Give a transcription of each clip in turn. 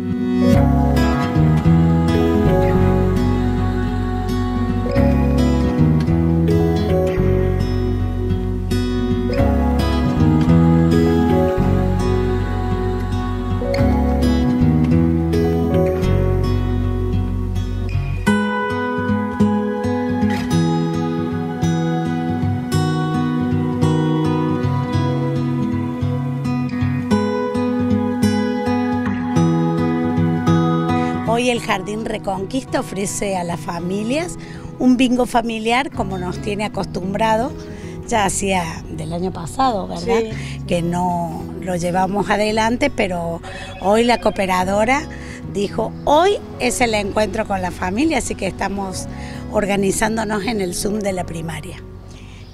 嗯。Hoy el Jardín Reconquista ofrece a las familias un bingo familiar como nos tiene acostumbrado, ya hacía del año pasado, ¿verdad? Que no lo llevamos adelante, pero hoy la cooperadora dijo, hoy es el encuentro con la familia, así que estamos organizándonos en el Zoom de la primaria.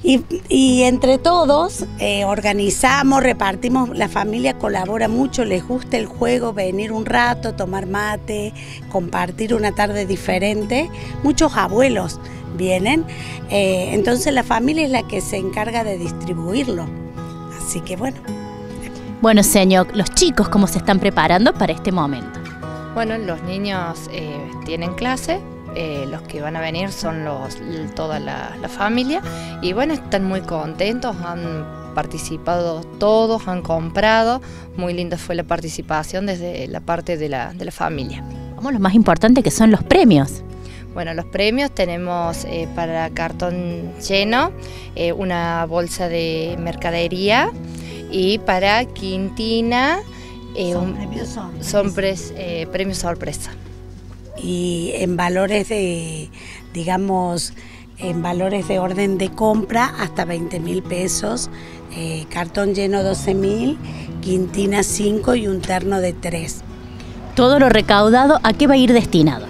Y, entre todos eh, organizamos, repartimos, la familia colabora mucho, les gusta el juego, venir un rato, tomar mate, compartir una tarde diferente. Muchos abuelos vienen, eh, entonces la familia es la que se encarga de distribuirlo. Así que bueno. Bueno, señor, los chicos, ¿cómo se están preparando para este momento? Bueno, los niños eh, tienen clase, eh, los que van a venir son los, toda la, familia y bueno, están muy contentos, han participado todos, han comprado, muy linda fue la participación desde la parte de la, familia. Vamos, lo más importante que son los premios. Bueno, los premios tenemos eh, para cartón lleno eh, una bolsa de mercadería y para Quintina son, premios, son premios sorpresa y en valores de, digamos, en valores de orden de compra hasta 20 mil pesos, eh, cartón lleno 12 mil, quintina 5 y un terno de 3. Todo lo recaudado, ¿a qué va a ir destinado?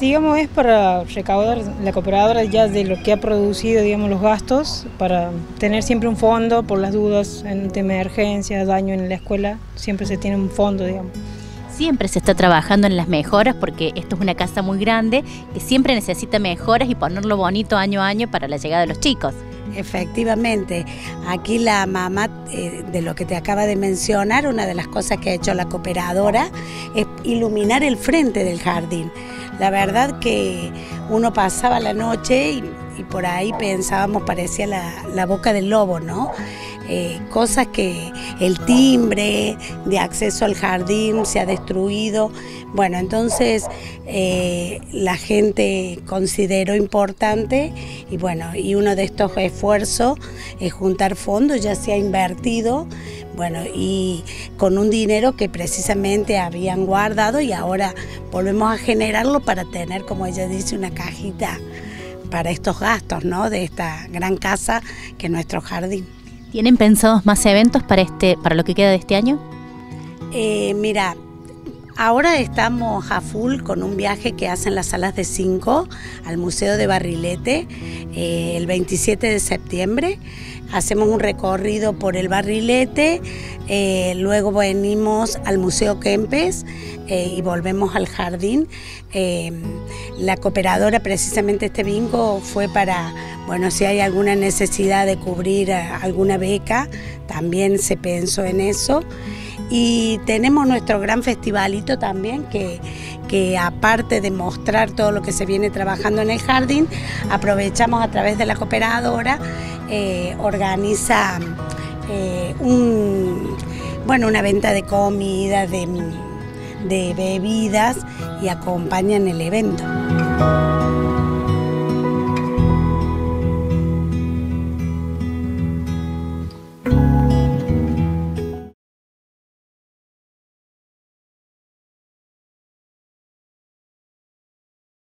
Digamos, es para recaudar la cooperadora ya de lo que ha producido, digamos, los gastos, para tener siempre un fondo por las dudas en tema de emergencia, daño en la escuela, siempre se tiene un fondo, digamos siempre se está trabajando en las mejoras porque esto es una casa muy grande que siempre necesita mejoras y ponerlo bonito año a año para la llegada de los chicos. Efectivamente, aquí la mamá, eh, de lo que te acaba de mencionar, una de las cosas que ha hecho la cooperadora es iluminar el frente del jardín. La verdad que uno pasaba la noche y, por ahí pensábamos, parecía la, la boca del lobo, ¿no? Eh, cosas que el timbre de acceso al jardín se ha destruido. Bueno, entonces eh, la gente consideró importante y bueno, y uno de estos esfuerzos es juntar fondos, ya se ha invertido, bueno, y con un dinero que precisamente habían guardado y ahora volvemos a generarlo para tener, como ella dice, una cajita para estos gastos, ¿no? De esta gran casa que es nuestro jardín. ¿Tienen pensados más eventos para, este, para lo que queda de este año? Eh, mira, ahora estamos a full con un viaje que hacen las salas de 5 al Museo de Barrilete eh, el 27 de septiembre. Hacemos un recorrido por el Barrilete, eh, luego venimos al Museo Kempes y volvemos al jardín. la cooperadora, precisamente este bingo, fue para bueno, si hay alguna necesidad de cubrir eh, alguna beca, también se pensó en eso. Y tenemos nuestro gran festivalito también, que, aparte de mostrar todo lo que se viene trabajando en el jardín, aprovechamos a través de la cooperadora, eh, organiza eh, bueno, una venta de comida, de, de bebidas y acompañan el evento.